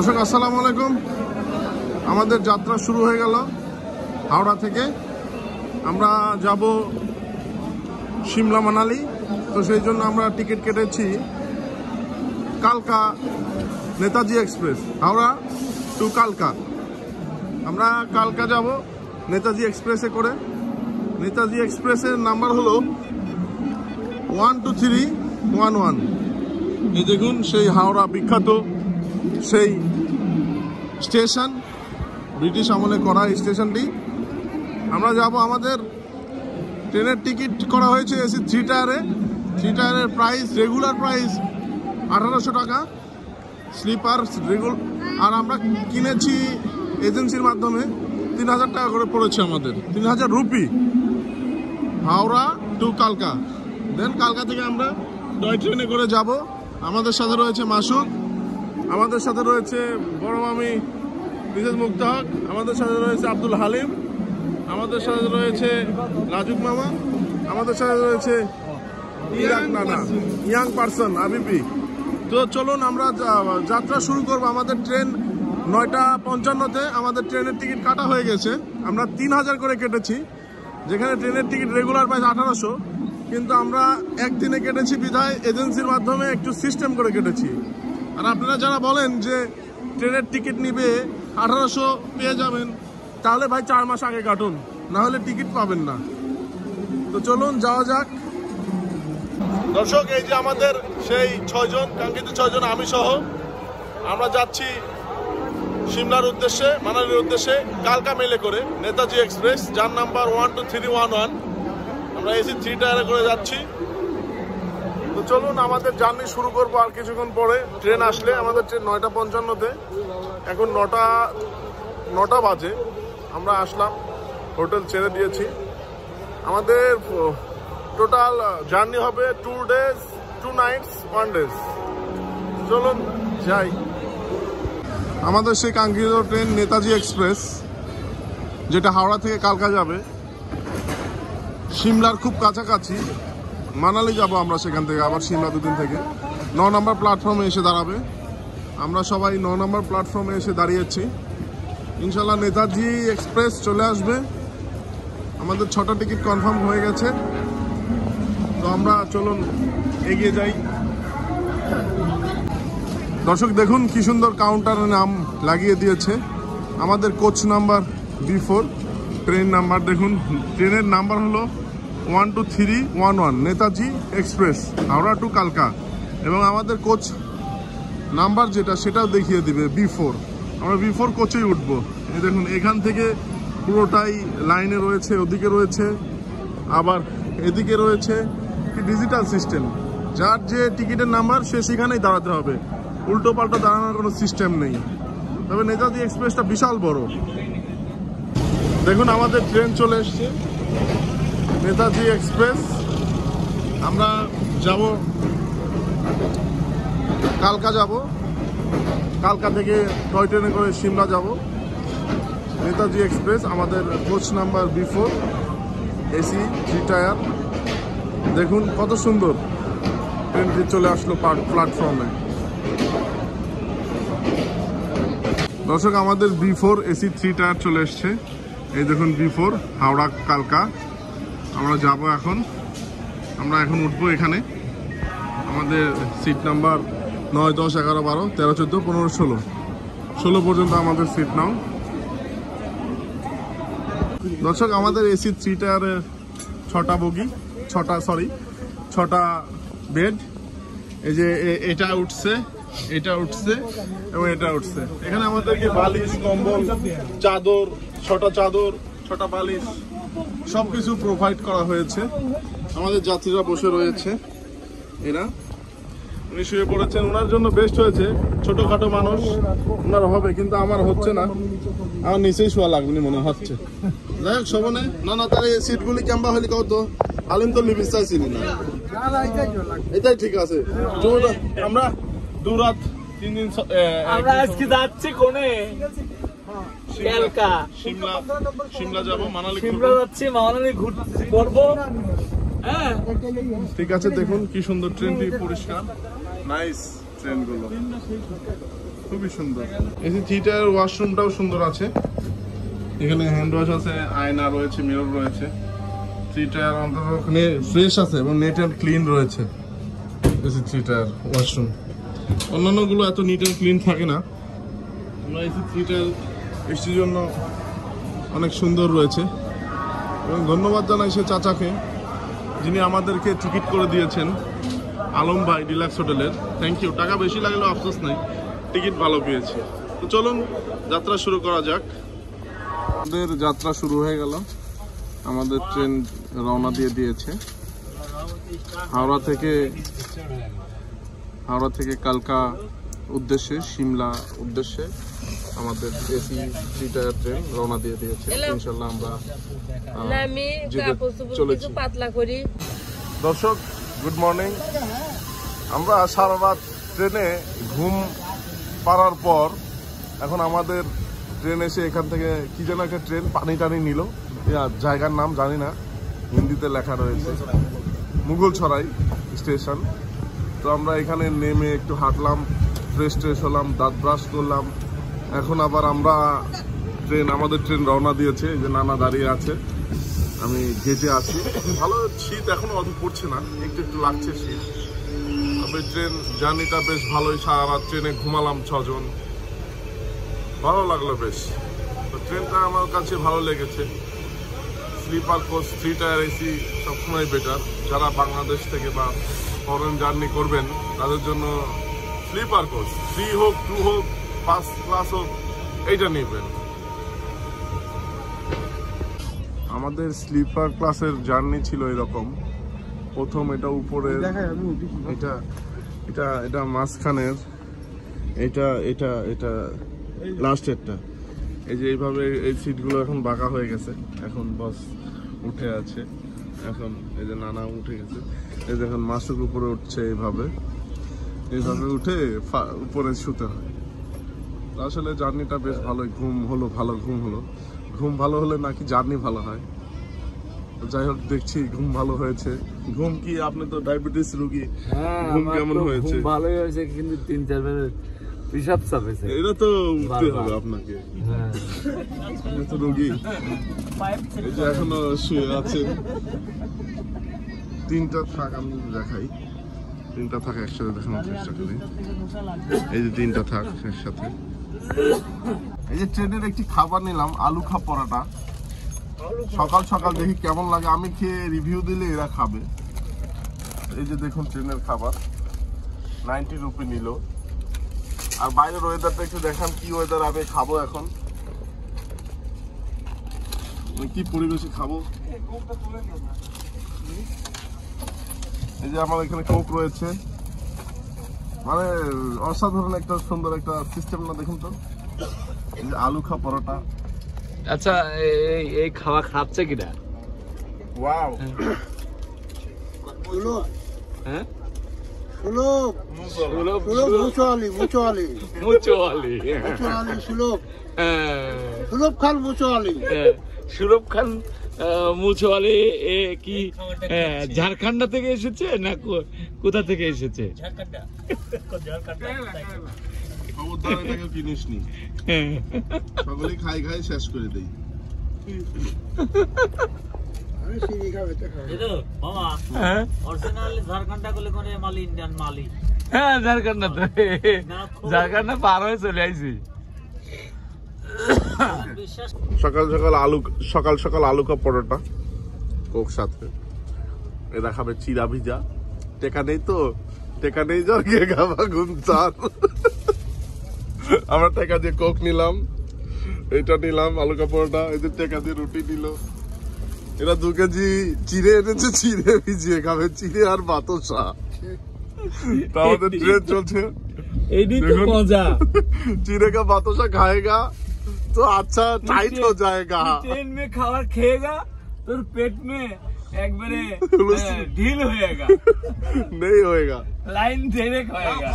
দর্শক, আসসালামু আলাইকুম। আমাদের যাত্রা শুরু হয়ে গেল হাওড়া থেকে। আমরা যাব সিমলা মানালি। তো সেই জন্য আমরা টিকিট কেটেছি কালকা নেতাজি এক্সপ্রেস, হাওড়া টু কালকা। আমরা কালকা যাব নেতাজি এক্সপ্রেসে করে। নেতাজি এক্সপ্রেসের নাম্বার হলো one two three one one. এই দেখুন, সেই হাওড়া বিখ্যাত, সেই স্টেশন, ব্রিটিশ আমলে করা এই স্টেশনটি। আমরা যাব আমাদের ট্রেনের টিকিট করা হয়েছে এসি থ্রি টায়ারে থ্রি টায়ারের প্রাইস রেগুলার প্রাইস আঠারোশো টাকা। স্লিপার রেগুল আর আমরা কিনেছি এজেন্সির মাধ্যমে তিন হাজার টাকা করে পড়েছে আমাদের। তিন হাজার রুপি। হাওড়া টু কালকা। দেন কালকা থেকে আমরা টয় ট্রেনে করে যাব। আমাদের সাথে রয়েছে মাসুক আমাদের সাথে রয়েছে বড় মামি মিসেস মুক্তা হক। আমাদের সাথে রয়েছে আব্দুল হালিম, আমাদের সাথে রয়েছে রাজুক মামা, আমাদের সাথে রয়েছে ইয়াং নানা, ইয়াং পার্সন আবিপি তো চলুন, আমরা যাত্রা শুরু করব। আমাদের ট্রেন নয়টা পঞ্চান্নতে, আমাদের ট্রেনের টিকিট কাটা হয়ে গেছে। আমরা তিন হাজার করে কেটেছি। যেখানে ট্রেনের টিকিট রেগুলার প্রাইস আঠারোশো, কিন্তু আমরা একদিনে কেটেছি বিধায় এজেন্সির মাধ্যমে একটু সিস্টেম করে কেটেছি। আর আপনারা যারা বলেন যে ট্রেনের টিকিট নিবে আঠারোশো পেয়ে যাবেন। তাহলে ভাই চার মাস আগে কাটুন না হলে টিকিট পাবেন না। তো চলুন, যাওয়া যাক। দর্শক, এই যে আমাদের সেই ছয়জন, কাঙ্ক্ষিত ছয়জন আমি সহ, আমরা যাচ্ছি সিমলার উদ্দেশ্যে, মানালির উদ্দেশ্যে, কালকা মেলে করে, নেতাজি এক্সপ্রেস, যার number one two three one one আমরা এসি থ্রি টায়ারে করে যাচ্ছি। চলুন, আমাদের জার্নি শুরু করব আর কিছুক্ষণ পরে। ট্রেন আসলে আমাদের ট্রেন নয়টা পঞ্চান্নতে। এখন নটা নটা বাজে। আমরা আসলাম, হোটেল ছেড়ে দিয়েছি। আমাদের টোটাল জার্নি হবে two days two nights one days চলুন, যাই। আমাদের সেই কাঙ্ক্ষিত ট্রেন নেতাজি এক্সপ্রেস, যেটা হাওড়া থেকে কালকা যাবে। সিমলার খুব কাছাকাছি। মানালি যাব আমরা সেখান থেকে, আবার সিমলা দুদিন থেকে। ন নম্বর প্ল্যাটফর্মে এসে দাঁড়াবে। আমরা সবাই ন নম্বর প্ল্যাটফর্মে এসে দাঁড়িয়েছি। ইনশাল্লাহ নেতাজি এক্সপ্রেস চলে আসবে। আমাদের ছটা টিকিট কনফার্ম হয়ে গেছে। তো আমরা চলুন, এগিয়ে যাই। দর্শক, দেখুন কি সুন্দর কাউন্টারের নাম লাগিয়ে দিয়েছে। আমাদের coach number B four train number দেখুন ট্রেনের নাম্বার হলো one two three one one Netaji express Howrah to কালকা। এবং আমাদের কোচ নাম্বার যেটা, সেটাও দেখিয়ে দিবে বি ফোর আমরা বি ফোর কোচেই উঠবো। এই দেখুন, এখান থেকে পুরোটাই লাইনে রয়েছে, ওদিকে রয়েছে, আবার এদিকে রয়েছে কি ডিজিটাল সিস্টেম যার যে টিকিটের নাম্বার সে সেখানেই দাঁড়াতে হবে। উল্টো পাল্টা দাঁড়ানোর কোনো সিস্টেম নেই। তবে নেতাজি এক্সপ্রেসটা বিশাল বড়। দেখুন, আমাদের ট্রেন চলে এসছে। নেতাজি এক্সপ্রেস, আমরা যাব, কালকা যাব, কালকা থেকে টয় ট্রেনে করে সিমলা যাব। নেতাজি এক্সপ্রেস, আমাদের coach number B four, AC three tier দেখুন কত সুন্দর ট্রেনটি চলে আসলো প্ল্যাটফর্মে। দর্শক, আমাদের B four, AC three tier চলে এসছে। এই দেখুন বি ফোর, হাওড়া, কালকা। আমরা যাব এখন। আমরা এখন উঠবো এখানে। আমাদের সিট নাম্বার নয়, দশ, এগারো, বারো, তেরো, চোদ্দ, পনেরো, ষোলো। ষোলো পর্যন্ত আমাদের সিট নাও। দর্শক, আমাদের এসি টায়ারের ছটা বগি, ছটা সরি ছটা বেড এই যে এটা উঠছে এটা উঠছে এবং এটা উঠছে। এখানে আমাদেরকে বালিশ, কম্বল, চাদর, ছটা চাদর ছটা বালিশ সবকিছু প্রোভাইড করা হয়েছে। আমাদের যাত্রীরা বসে রয়েছে। এরা উনি শুয়ে পড়েছেন। ওনার জন্য বেস্ট হয়েছে। ছোটখাটো মানুষ ওনার হবে কিন্তু আমার হচ্ছে না। আমার নিচেই শোয়া লাগবে মনে হচ্ছে। যাই হোক শোভনে না না তার এই সিটগুলি কেমবা হলে কত? আলিম তো লিবিস চাইছিনি না। এটাই ঠিক আছে। আমরা দু রাত তিন দিন আমরা আজকে যাচ্ছি কোনে? ক্যালকা। সিমলা সিমলা যাব মানালি সিমলা যাচ্ছি মাওনালি ঘুর করব হ্যাঁ। ঠিক আছে দেখুন কি সুন্দর ট্রেনটি পরিষ্কার। নাইস ট্রেনগুলো। খুবই সুন্দর। এসি থিয়েটার ওয়াশরুমটাও সুন্দর আছে। এখানে হ্যান্ড ওয়াশ আছে আয়না রয়েছে মিরর রয়েছে। থিয়েটার অন্তত ওখানে ফ্রেশ আছে এবং নেট অ্যান্ড ক্লিন রয়েছে। AC theatre washroom. অন্যান্যগুলো এত নিট অ্যান্ড ক্লিন থাকে না। আমরা এসি থিয়েটার এসির জন্য অনেক সুন্দর রয়েছে। এবং ধন্যবাদ জানাই সে চাচাকে, যিনি আমাদেরকে টিকিট করে দিয়েছেন আলম ভাই ডিলাক্স হোটেলের। থ্যাংক ইউ টাকা বেশি লাগলেও আফসোস নাই, টিকিট ভালো পেয়েছি। তো চলুন, যাত্রা শুরু করা যাক। আমাদের যাত্রা শুরু হয়ে গেল। আমাদের ট্রেন রওনা দিয়ে দিয়েছে। হাওড়া থেকে হাওড়া থেকে কালকা উদ্দেশ্যে সিমলা উদ্দেশ্যে আমাদের এসি থ্রি টায়ার ট্রেন রওনা দিয়ে দিয়েছে। ইনশাল্লাহ আমরা চলেছি। কিছু পাতলা করি। দর্শক গুড মর্নিং আমরা সারা রাত ট্রেনে ঘুম পাড়ার পর এখন আমাদের ট্রেন এসে এখান থেকে কি যেন একটা ট্রেন পানি টানি নিল। জায়গার নাম জানি না হিন্দিতে লেখা রয়েছে। মুঘল ছড়াই স্টেশন। তো আমরা এখানে নেমে একটু হাঁটলাম। ফ্রেশ ট্রেশ হলাম দাঁত ব্রাশ করলাম। এখন আবার আমরা ট্রেন, আমাদের ট্রেন রওনা দিয়েছে যে নানা দাঁড়িয়ে আছে। আমি গেটে আছি। ভালো শীত এখনও অত পড়ছে না, একটু একটু লাগছে শীত। তবে ট্রেন জার্নিটা বেশ ভালোই, সারা রাত ট্রেনে ঘুমালাম ছজন। ভালো লাগল বেশ। তো ট্রেনটা আমার কাছে ভালো লেগেছে। Sleeper coach, three tier AC সবসময় বেটার। যারা বাংলাদেশ থেকে বা ফরেন জার্নি করবেন, তাদের জন্য স্লিপার কোচ থ্রি হোক টু হোক ফার্স্ট ক্লাস হোক এইটা নেবেন। আমাদের স্লিপার ক্লাসের জার্নি ছিল এরকম। প্রথম এটা উপরে এটা এটা এটা মাঝখানের এটা এটা এটা লাস্টেরটা এই যে এইভাবে এই সিটগুলো এখন বাঁকা হয়ে গেছে। এখন বস উঠে আছে। এখন এই যে নানা উঠে গেছে। এই যে এখন মাসুক উপরে উঠছে এইভাবে। এইভাবে উঠে উপরে শুতে হয়। আসলে জার্নিটা বেশ ভালোই ঘুম হলো ভালো ঘুম হলো। ঘুম ভালো হলে নাকি জার্নি ভালো হয়। যাই হোক দেখছি ঘুম ভালো হয়েছে। ঘুম কি আপনি তো ডায়াবেটিস রোগী। হ্যাঁ ঘুম কেমন হয়েছে? ভালোই হয়েছে কিন্তু তিন চার বেলা পিসাব চাপেছে। এটা তো উঠতে হবে আপনাকে। হ্যাঁ। আপনি তো রোগী। এই যে এখনও শুয়ে আছেন। তিনটা থাক আমি দেখাই। তিনটা থাক, একসাথে দেখানোর চেষ্টা করি। এই যে তিনটা থাক, একসাথে। এই যে ট্রেনের একটি খাবার নিলাম, আলু খা পরাটা। সকাল সকাল দেখি কেমন লাগে। আমি খেয়ে রিভিউ দিলে এরা খাবে। এই যে দেখুন ট্রেনের খাবার। নাইনটি রুপি নিল। আর বাইরের ওয়েদারটা একটু দেখান, কি ওয়েদার আমি খাব এখন। কি পরিবেশে খাব? এই যে আমার এখানে কোক রয়েছে। মানে অসাধারণ একটা সুন্দর একটা সিস্টেম না দেখুন তো? এই যে আলু খা পরোটা। আচ্ছা এই এই খাওয়া খাচ্ছে কিনা? ওয়াও হ্যাঁ? সুলভ suluk mucho ali, mucho ali, মুচো Ali mucho ali, suluk, হ্যাঁ ali. হ্যাঁ, খান মুছওয়ালে এ কি? হ্যাঁ, ঝাড়খণ্ডা থেকে এসেছে না কোথা থেকে এসেছে? সকলে হ্যাঁ, হ্যাঁ।, হ্যাঁ। পার হয়ে চলে আইসি সকাল সকাল আলু সকাল সকাল আলু কাপ পরোটা কোক সাথে। এরা খাবে চিরা ভিজা। টেকা নেই তো? টেকা নেই যার গিয়ে গাবা ঘুম আমরা টেকা দিয়ে কোক নিলাম এটা নিলাম আলু কা পরোটা এই যে টেকা দিয়ে রুটি নিল। এরা দু কেজি চিড়ে এনেছে চিড়ে ভিজিয়ে খাবে চিড়ে আর বাতাসা। তা আমাদের ট্রেন চলছে। এই তো মজা। চিড়ে কা বাতাসা খায়গা तो अच्छा टाइट हो जाएगा ট্রেন में খাবার খেয়েগা তোর পেট में একবারে লুচি। আহ, ঢিল হয়েগা नहीं होएगा লাইন ডাইরেক্ট হয়েগা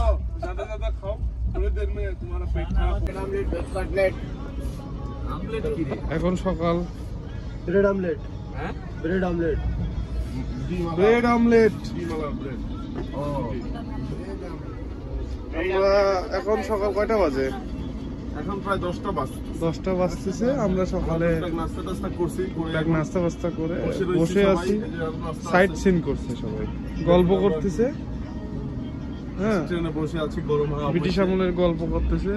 আমলেট কি রে এখন সকাল Bread omelette, হ্যাঁ bread omelette. ব্রেড অমলেট আমরা এখন সকাল কয়টা বাজে এখন প্রায় দশটা বাস দশটা বাজতেছে আমরা সকালে নাস্তা করছি করে নাস্তা বাস্তা করে বসে। আছি। সাইট সিন করছে সবাই। গল্প করতেছে। হ্যাঁ। বসে আছি গরম ব্রিটিশ আমলের গল্প করতেছে।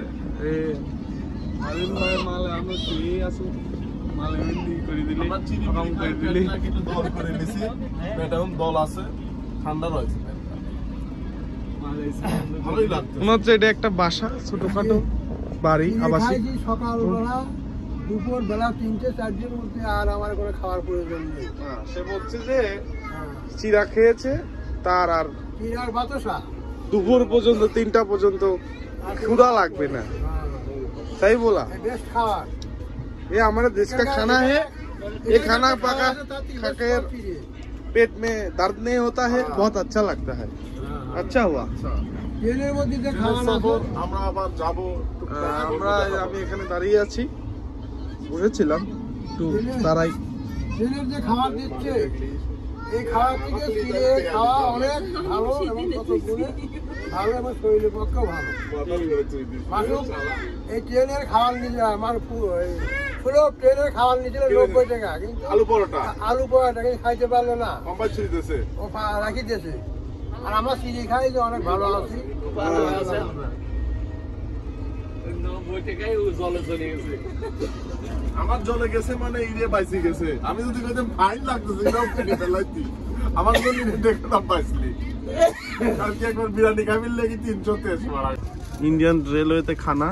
ঠান্ডা রয়েছে। পেটটা। ভালোই লাগছে মনে হচ্ছে এটা একটা বাসা ছোটখাটো। বাড়ি আবাসিক খাইছি সকালবেলা দুপুর বেলা তিনটে চারটের মধ্যে আর আমার কোনো খাওয়ার প্রয়োজন নেই হ্যাঁ, সে বলছে যে চিরা খেয়েছে তার আর চিরার বাতাসা দুপুর পর্যন্ত তিনটা পর্যন্ত ক্ষুধা লাগবে না सही बोला বেস্ট খাবার ये हमारे देश का खाना है ये खाना पका खाकर पेट में दर्द नहीं होता है बहुत अच्छा लगता है अच्छा हुआ ট্রেনের মধ্যে যে আমরা আবার যাব আমরা আমি এখানে দাঁড়িয়ে আছি। বসেছিলাম। একটু দাঁড়াই ট্রেনের যে খাবার দিচ্ছে এই থেকে খাওয়া অনেক ভালো এবং কত গুণে ভালো এবং শরীরের পক্ষেও ভালো। এই ট্রেনের খাবার নিলে আমার ট্রেনের খাবার নিয়েছিল নব্বই টাকা কিন্তু আলু পরোটা? আলু পরোটা কিন্তু খাইতে পারল না। ও রাখি দিয়েছে আর আমরা চিড়ি খাই যে অনেক ভালো আছি। আমার জলে গেছে মানে ইরে বাইসি গেছে। আমি যদি কইতাম ফাইন লাগতেছে এটাও কেটে ফেলাইতি। আমার জন্য দেখে দাম পাইছিলি কালকে একবার বিরিয়ানি খাবিল লেগে তিনশো তেইশ মারা। ইন্ডিয়ান রেলওয়েতে খানা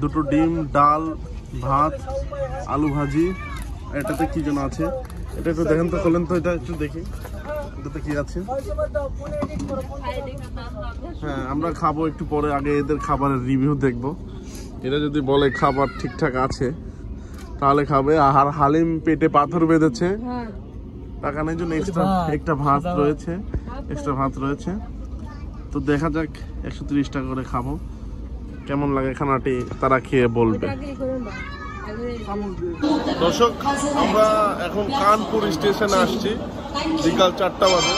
দুটো ডিম ডাল ভাত আলু ভাজি এটাতে কি যেন আছে? এটা একটু দেখেন তো খোলেন তো এটা একটু দেখি। এটাতে কি আছে? হ্যাঁ আমরা খাব একটু পরে আগে এদের খাবারের রিভিউ দেখব। এরা যদি বলে খাবার ঠিকঠাক আছে তাহলে খাবে। আর হালিম পেটে পাথর বেঁধেছে। টাকা নেই জন্য এক্সট্রা একটা ভাত রয়েছে। এক্সট্রা ভাত রয়েছে। তো দেখা যাক একশো তিরিশ টাকা করে খাব। কেমন লাগে খানাটি তারা খেয়ে বলবে। দর্শক, আমরা এখন কানপুর স্টেশনে আসছি। বিকাল চারটা বাজে।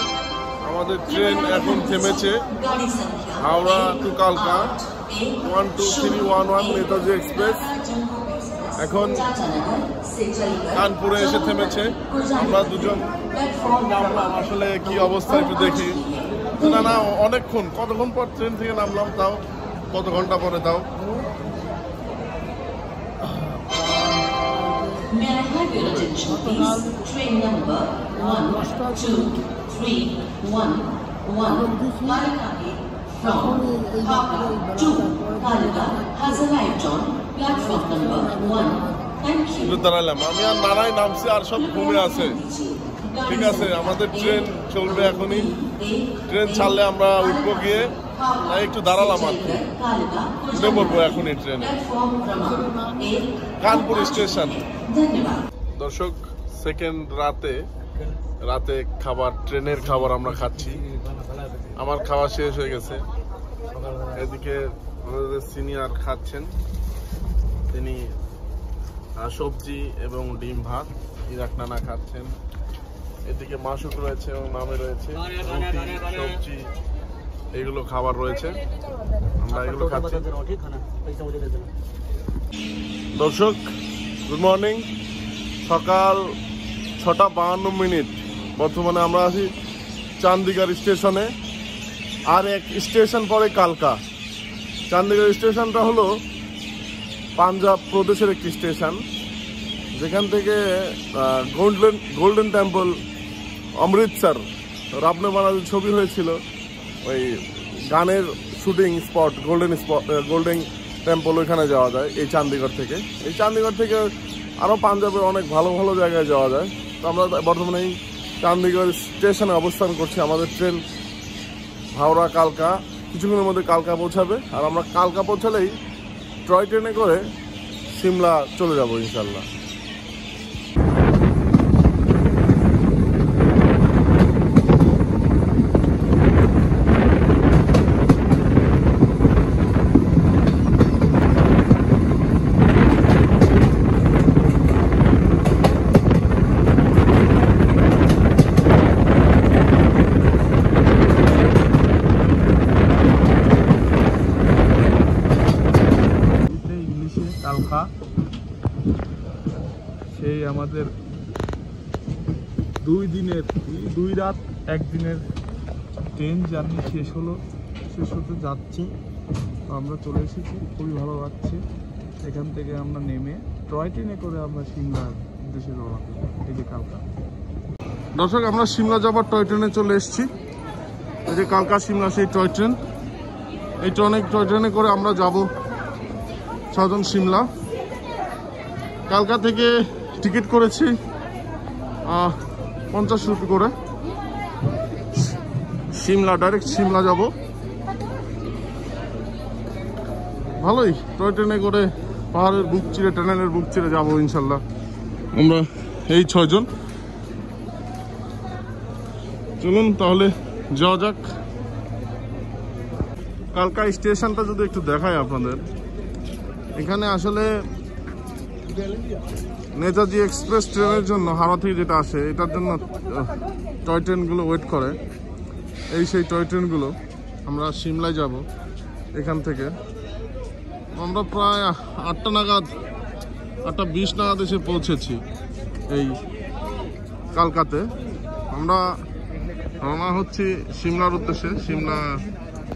আমাদের ট্রেন এখন থেমেছে। হাওড়া টু কালকা। One two three one one Netaji express. এখন কানপুরে এসে থেমেছে। আমরা দুজন আসলে কি অবস্থা একটু দেখি। না না, অনেকক্ষণ, কতক্ষণ পর ট্রেন থেকে নামলাম তাও, কত ঘণ্টা পরে তাও। May I have your attention, please? Train number one, two, three, one, one, Kalikaki from Hapa to Kalika has arrived on platform number one. Thank you. একটু দাঁড়ালাম আমি আর নানাই নামছি আর সব ঘুমে আছে ঠিক আছে আমাদের ট্রেন চলবে এখনই ট্রেন ছাড়লে আমরা উঠবো গিয়ে একটু দাঁড়ালাম আর কি। উঠে পড়ব এখনই ট্রেনে. কানপুর স্টেশন দর্শক সেকেন্ড রাতে রাতে খাবার ট্রেনের খাবার আমরা খাচ্ছি। আমার খাওয়া শেষ হয়ে গেছে। এদিকে আমাদের সিনিয়র খাচ্ছেন। তিনি সবজি এবং ডিম ভাত ইরাক নানা খাচ্ছেন। এদিকে মাসুক রয়েছে এবং নামে রয়েছে। রুটি সবজি এগুলো খাবার রয়েছে। আমরা এগুলো খাচ্ছি। দর্শক গুড মর্নিং সকাল ছটা বাহান্ন মিনিট। বর্তমানে আমরা আছি চান্দিগার স্টেশনে। আর এক স্টেশন পরে কালকা। চান্দিগার স্টেশনটা হলো পাঞ্জাব প্রদেশের একটি স্টেশন। যেখান থেকে গোল্ডেন গোল্ডেন টেম্পল অমৃতসর রাবনে বানাদের ছবি হয়েছিল। ওই গানের shooting spot golden spot golden temple ওইখানে যাওয়া যায়, এই চান্দিগড় থেকে। এই চান্দিগড় থেকে আরও পাঞ্জাবের অনেক ভালো ভালো জায়গায় যাওয়া যায়। তো আমরা বর্তমানে এই চান্দিগড় স্টেশনে অবস্থান করছি। আমাদের ট্রেন হাওড়া কালকা, কিছুক্ষণের মধ্যে কালকা পৌঁছাবে। আর আমরা কালকা পৌঁছালেই টয় ট্রেনে করে সিমলা চলে যাব ইনশাল্লাহ। একদিনের ট্রেন জার্নি শেষ হলো, শেষ হতে যাচ্ছে। আমরা চলে এসেছি, খুবই ভালো লাগছে। এখান থেকে আমরা নেমে টয় ট্রেনে করে আমরা সিমলার উদ্দেশ্যে রওনা এই যে কালকা। দর্শক, আমরা সিমলা যাবার টয় ট্রেনে চলে এসেছি। এই যে কালকা সিমলা, সেই টয় ট্রেন। এই ট্রেনে, টয় ট্রেনে করে আমরা যাব ছজন সিমলা। কালকা থেকে টিকিট করেছি পঞ্চাশ রুপি করে। সিমলা ডাইরেক্ট সিমলা যাব। ভালোই, টয় ট্রেনে করে পাহাড়ের বুক চিরে, ট্রেনের বুক চিরে যাব ইনশাল্লাহ। আমরা এই ছয়জন। চলুন তাহলে যাওয়া যাক। কালকা স্টেশনটা যদি একটু দেখাই আপনাদের। এখানে আসলে নেতাজি এক্সপ্রেস ট্রেনের জন্য হাওড়া থেকে যেটা আসে, এটার জন্য টয় ট্রেনগুলো ওয়েট করে। এই সেই টয় ট্রেনগুলো আমরা সিমলায় যাব এখান থেকে। আমরা প্রায় আটটা নাগাদ, আটটা বিশ নাগাদ এসে পৌঁছেছি এই কালকাতে। আমরা রওনা হচ্ছি সিমলার উদ্দেশ্যে। সিমলা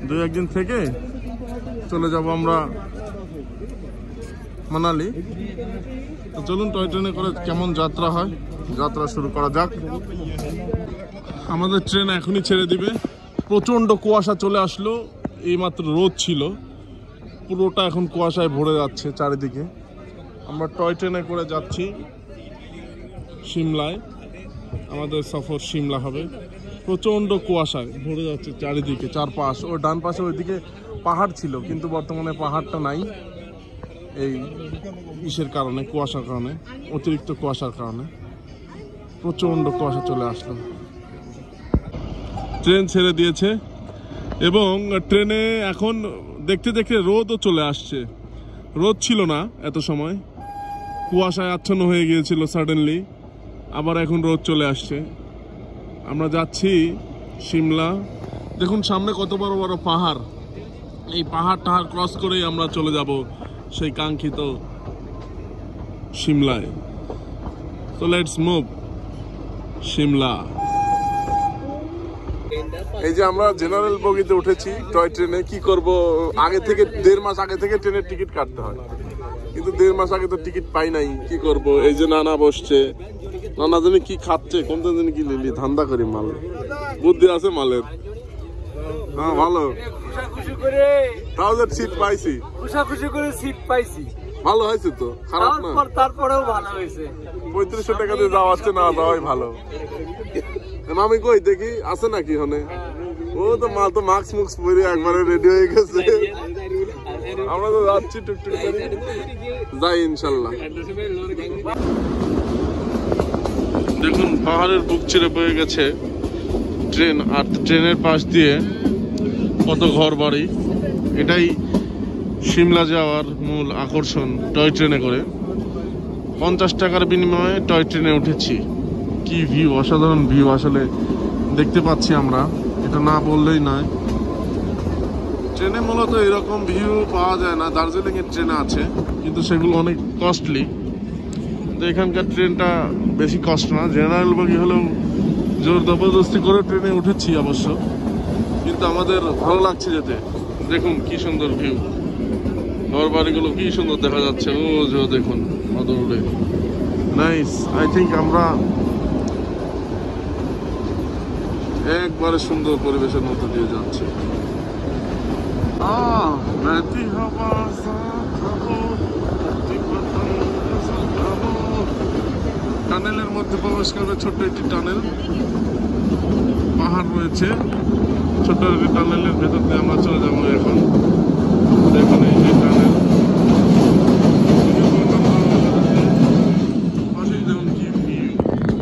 দু একদিন থেকে চলে যাব আমরা মানালি। তো চলুন টয় ট্রেনে করে কেমন যাত্রা হয়, যাত্রা শুরু করা যাক। আমাদের ট্রেন এখনই ছেড়ে দিবে। প্রচণ্ড কুয়াশা চলে আসলো, এইমাত্র রোদ ছিল। পুরোটা এখন কুয়াশায় ভরে যাচ্ছে চারিদিকে। আমরা টয় ট্রেনে করে যাচ্ছি সিমলায়। আমাদের সফর সিমলা হবে। প্রচণ্ড কুয়াশায় ভরে যাচ্ছে চারিদিকে, চারপাশ। ও ডান পাশে ওইদিকে পাহাড় ছিল, কিন্তু বর্তমানে পাহাড়টা নাই। এই ইসের কারণে, কুয়াশার কারণে, অতিরিক্ত কুয়াশার কারণে। প্রচণ্ড কুয়াশা চলে আসলো। ট্রেন ছেড়ে দিয়েছে এবং ট্রেনে এখন দেখতে দেখতে রোদও চলে আসছে। রোদ ছিল না এত সময়। কুয়াশায় আচ্ছন্ন হয়ে গিয়েছিল সাডেনলি আবার এখন রোদ চলে আসছে। আমরা যাচ্ছি সিমলা। দেখুন, সামনে কত বড় বড় পাহাড়। এই পাহাড় টাহাড় ক্রস করেই আমরা চলে যাব সেই কাঙ্ক্ষিত সিমলায়। তো লেটস মুভ সিমলা। এই যে আমরা জেনারেল বগিতে উঠেছি টয় ট্রেনে কি করব আগে থেকে দেড় মাস আগে থেকে ট্রেনের টিকিট কাটতে হয়। কিন্তু দেড় মাস আগে তো টিকিট পাই নাই কি করব? এই যে নানা বসছে নানা জানি কি খাচ্ছে কোন জানি কি লিলি ধান্দা করি মাল। বুদ্ধি আছে মালের? হ্যাঁ ভালো। করে ট্রাউজার সিট পাইছি। খুশি করে সিট পাইছি। ভালো হয়েছে তো খারাপ না? তারপরেও ভালো হয়েছে। পঁয়ত্রিশশো টাকা দিয়ে যাওয়া হচ্ছে না যাওয়াই ভালো। আমি কই দেখি আছে নাকি হনে ও তো মা তো মাস্ক মুক্স পরে একবারে রেডি হয়ে গেছে। আমরা তো যাচ্ছি টুকটুক করে। যাই ইনশাল্লাহ। দেখুন, পাহাড়ের বুক ছিঁড়ে পড়ে গেছে ট্রেন, আর ট্রেনের পাশ দিয়ে কত ঘর বাড়ি। এটাই সিমলা যাওয়ার মূল আকর্ষণ টয় ট্রেনে করে। পঞ্চাশ টাকার বিনিময়ে টয় ট্রেনে উঠেছি। কি ভিউ, অসাধারণ ভিউ আসলে দেখতে পাচ্ছি আমরা। এটা না বললেই নয়। ট্রেনে মূলত এরকম ভিউ পাওয়া যায় না। দার্জিলিং এর ট্রেনে আছে, কিন্তু সেগুলো অনেক কস্টলি তো এখানকার ট্রেনটা বেশি কষ্ট না। জেনারেল বগি হলেও জোর জবরদস্তি করে ট্রেনে উঠেছি অবশ্য। কিন্তু আমাদের ভালো লাগছে যেতে। দেখুন কি সুন্দর ভিউ ঘর বাড়িগুলো কি সুন্দর দেখা যাচ্ছে। ও যে দেখুন, অদূরে। নাইস আই থিঙ্ক আমরা একবারে সুন্দর পরিবেশের মধ্যে দিয়ে যাচ্ছে। টানেলের মধ্যে প্রবেশ করবে ছোট্ট একটি টানেল। পাহাড় রয়েছে। ছোট্ট একটি টানেলের ভেতর দিয়ে আমরা চলে যাব এখন। দেখুন এই টানেল পাশেই দেখুন কি view।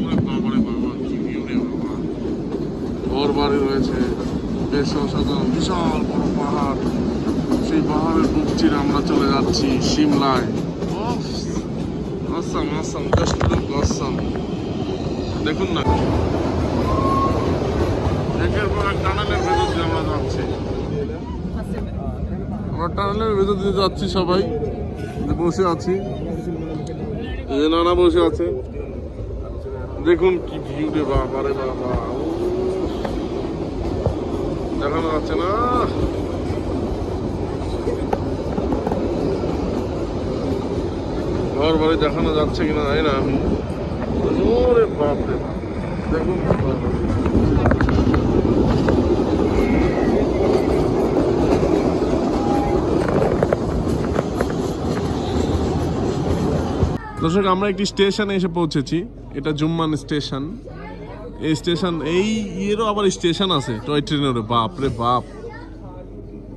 ওরে বাবারে বাবা, কি view রে বাবা। ঘর বাড়ি রয়েছে বেশ অসাধারণ বিশাল বড় পাহাড় সেই পাহাড়ের বুক চিরে আমরা চলে যাচ্ছি সিমলায় আসাম আসাম জাস্ট আসাম দেখুন না একের পর এক টানেলের ভেতর দিয়ে আমরা যাচ্ছি আমরা টানেলের ভেতর দিয়ে যাচ্ছি সবাই বসে আছি এই নানা বসে আছে দেখুন কি ভিউ রে বাবা রে বাবা। দেখানো যাচ্ছে না ঘর বাড়ি দেখানো যাচ্ছে কিনা জানি না। ওরে দেখুন দর্শক আমরা একটি স্টেশনে এসে পৌঁছেছি। এটা জুম্মান স্টেশন। এই স্টেশন এই ইয়েরও আবার স্টেশন আছে টয় ট্রেনেরও। বাপ রে বাপ।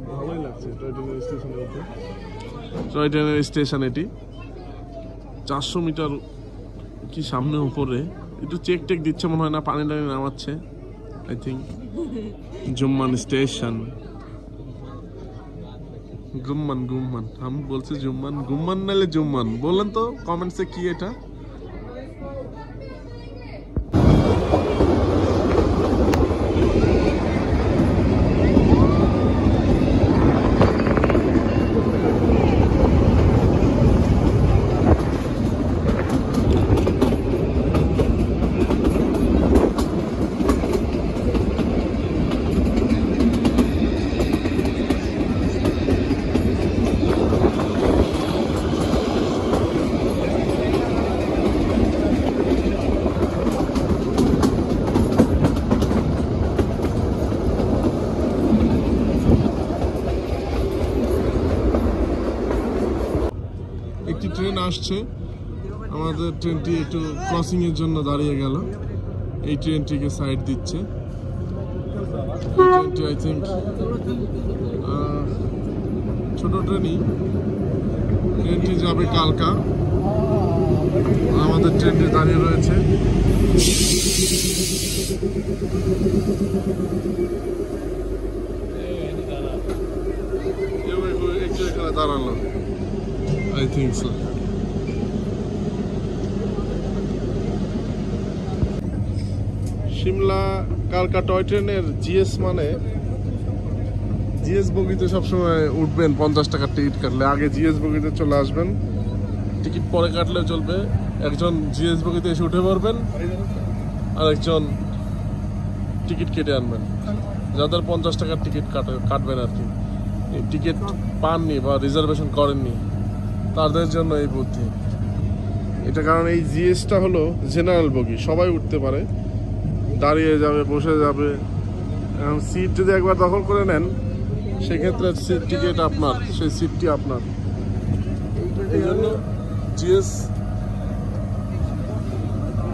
ভালোই লাগছে টয় ট্রেনের স্টেশনের টয় ট্রেনের স্টেশন এটি। চারশো মিটার কি সামনে উপরে। একটু চেক টেক দিচ্ছে, মনে হয় না পানি টানি নামাচ্ছে। I think Jumman station Ghumman Ghumman. আমি বলছি জুম্মান, গুম্মান নালে জুম্মান। বললেন তো কমেন্টসে কি এটা একটি ট্রেন আসছে। আমাদের ট্রেনটি একটু ক্রসিং এর জন্য দাঁড়িয়ে গেল। এই ট্রেনটিকে সাইড দিচ্ছে। ট্রেনটি আই থিঙ্ক ছোট ট্রেনই ট্রেনটি যাবে কালকা। আমাদের ট্রেনটি দাঁড়িয়ে রয়েছে। দাঁড়াল। I think so. সিমলা, কালকা টয় ট্রেনের জিএস মানে জিএস বগিতে সবসময় উঠবেন পঞ্চাশ টাকার টিকিট কাটলে। আগে জিএস বগিতে চলে আসবেন। টিকিট পরে কাটলে চলবে। একজন জিএস বগিতে এসে উঠে পড়বেন। আর একজন টিকিট কেটে আনবেন। যাদের পঞ্চাশ টাকার টিকিট কাটে কাটবেন আর কি। টিকিট পাননি বা রিজার্ভেশন করেননি, তাদের জন্য এই বুদ্ধি। এটা কারণ এই জিএসটা হলো জেনারেল বগি। সবাই উঠতে পারে। দাঁড়িয়ে যাবে, বসে যাবে। এখন সিট যদি একবার দখল করে নেন, সেক্ষেত্রে সিট টিকিট আপনার, সেই সিটটি আপনার। এই জন্য জিএস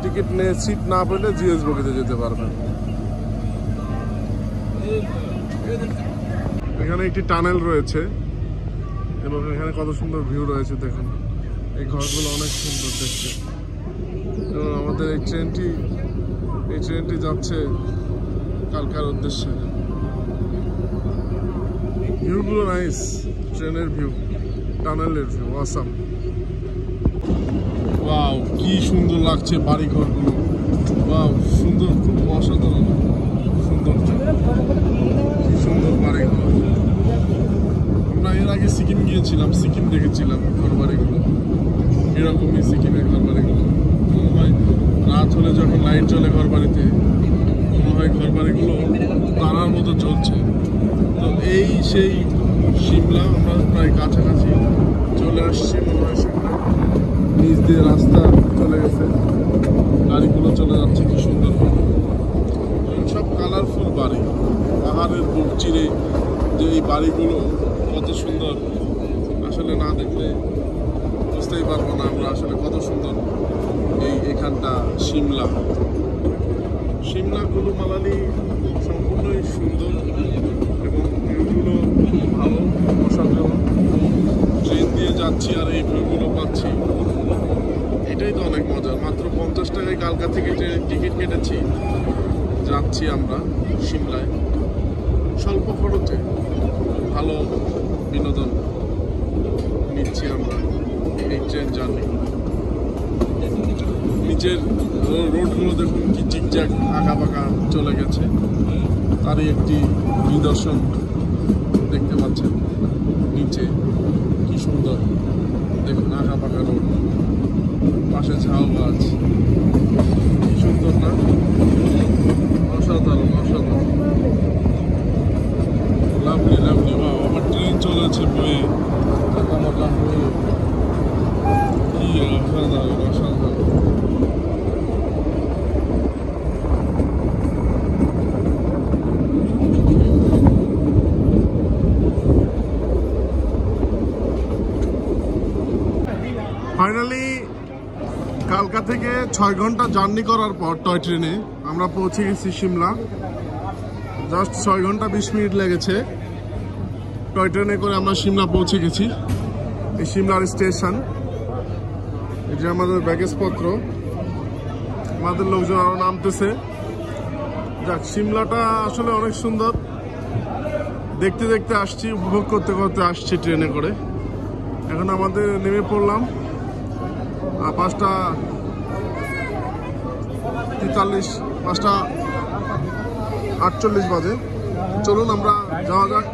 টিকিট নিয়ে সিট না পেলে জিএস বগিতে যেতে পারবেন। এখানে একটি টানেল রয়েছে এবং এখানে কত সুন্দর ভিউ রয়েছে, দেখুন। এই ঘরগুলো অনেক সুন্দর দেখতে। এবং আমাদের এই ট্রেনটি এই ট্রেনটি যাচ্ছে কালকার উদ্দেশ্যে। ভিউগুলো নাইস ট্রেনের ভিউ টানেলের ভিউ আসাম ওয়াও কি সুন্দর লাগছে বাড়ি ঘরগুলো ওয়াও সুন্দর, খুব অসাধারণ। সুন্দর। কি সুন্দর বাড়ি ঘর আমরা এর আগে সিকিম গিয়েছিলাম, সিকিম দেখেছিলাম ঘর বাড়িগুলো এরকমই সিকিমের ঘর রাত হলে যখন লাইট জ্বলে ঘর বাড়িতে মনে হয় ঘর বাড়িগুলো তারার মতো চলছে তো এই সেই সিমলা, আমরা প্রায় কাছাকাছি চলে আসছি মনে হয় সিমলা নিচ দিয়ে রাস্তা চলে গেছে। গাড়িগুলো চলে যাচ্ছে, কি সুন্দর। সব কালারফুল বাড়ি। পাহাড়ের বুক চিরে যে এই বাড়িগুলো, কত সুন্দর। আসলে না দেখলে বুঝতেই পারব না আমরা আসলে কত সুন্দর। এখানটা সিমলা। সিমলা কুলু মালালি সম্পূর্ণই সুন্দর এবং ভিউগুলো ভালো, অসাধারণ। ট্রেন দিয়ে যাচ্ছি আর এই ভিউগুলো পাচ্ছি। এটাই তো অনেক মজা, মাত্র পঞ্চাশ টাকায় কালকা থেকে যে টিকিট কেটেছি। যাচ্ছি আমরা সিমলায়। স্বল্প খরচে ভালো বিনোদন নিচ্ছি আমরা এই ট্রেন জার্নি নিচের রোডগুলো দেখুন কি জিগজ্যাগ আঁকা পাকা চলে গেছে। তারই একটি নিদর্শন দেখতে পাচ্ছেন। নিচে কি সুন্দর। দেখুন আঁকা বাঁকা রোড। পাশে ঝাউ গাছ। কি সুন্দর না? অসাধারণ অসাধারণ। লাভলি লাভলি বা আমার ট্রেন চলেছে বয়ে আমার বয়ে কি অসাধারণ অসাধারণ ফাইনালি কালকা থেকে ছয় ঘণ্টা জার্নি করার পর টয় ট্রেনে আমরা পৌঁছে গেছি সিমলা। জাস্ট ছয় ঘণ্টা বিশ মিনিট লেগেছে। টয় ট্রেনে করে আমরা সিমলা পৌঁছে গেছি। এই সিমলার স্টেশন। যে আমাদের ব্যাগেজপত্র। আমাদের লোকজন আরও নামতেছে। যাক, সিমলাটা আসলে অনেক সুন্দর। দেখতে দেখতে আসছি, উপভোগ করতে করতে আসছি ট্রেনে করে। এখন আমাদের নেমে পড়লাম। পাঁচটা পঁয়তাল্লিশ পাঁচটা আটচল্লিশ বাজে। চলুন আমরা যাওয়া যাক,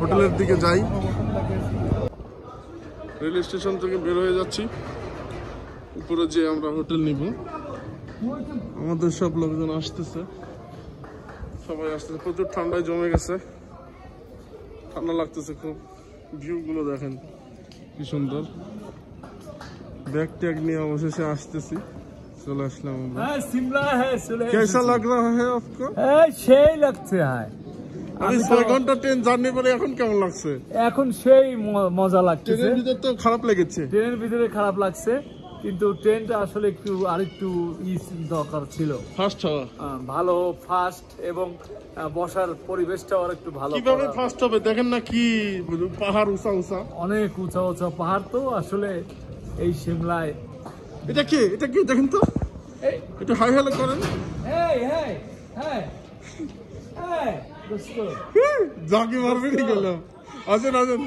হোটেলের দিকে যাই। রেল স্টেশন থেকে বের হয়ে যাচ্ছি। উপরে যে আমরা হোটেল নিব। আমাদের সব লোকজন আসতেছে। সবাই আসতেছে। প্রচুর ঠান্ডায় জমে গেছে। ঠান্ডা লাগতেছে খুব। ভিউগুলো দেখেন, কি সুন্দর। ব্যাগ ট্যাগ নিয়ে অবশেষে আসতেছি। চলে আসলাম আমরা হ্যাঁ সিমলা হ্যাঁ চলে कैसा लग रहा है आपको হ্যাঁ সেই লাগছে হ্যাঁ আমি ছয় ঘন্টা ট্রেন জার্নি করে এখন কেমন লাগছে এখন সেই ম- মজা লাগতেছে ট্রেনের ভিতর তো খারাপ লেগেছে ট্রেনের ভিতরে খারাপ লাগছে কিন্তু ট্রেনটা আসলে একটু আরেকটু ই দরকার ছিল ফার্স্ট হওয়া আহ, ভালো ফাস্ট এবং আহ, বসার পরিবেশটাও আর একটু ভালো কিভাবে করা। ফার্স্ট হবে দেখেন না কি পাহাড় উঁচা উঁচা অনেক উঁচা উঁচা পাহাড় তো আসলে এই সিমলায় এটা কি? এটা কি? দেখেন তো। একটু হাই হ্যালো করেন। জাকি মারবে নি গেলাম আসেন আসেন।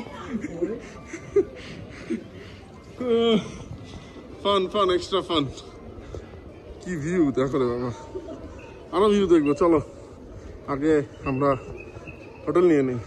Fun fun extra fun. কি ভিউ দেখো রে বাবা। আরও ভিউ দেখব চলো। আগে আমরা হোটেল নিয়ে নিই।